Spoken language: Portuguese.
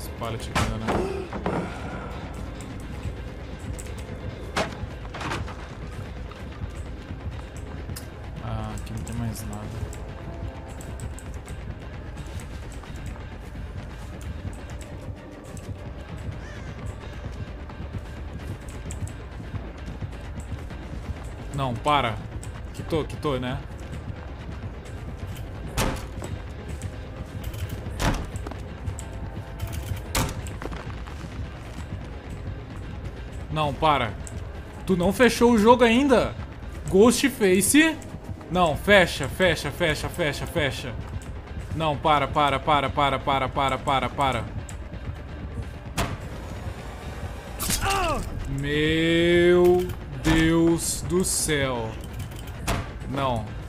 umas pallets aqui né? Ah, aqui não tem mais nada. Não, para. Quitou, quitou, né? Não, para. Tu não fechou o jogo ainda? Ghostface? Não, fecha, fecha, fecha, fecha, fecha. Não, para, para, para, para, para, para, para, para. Meu Deus do céu. Não.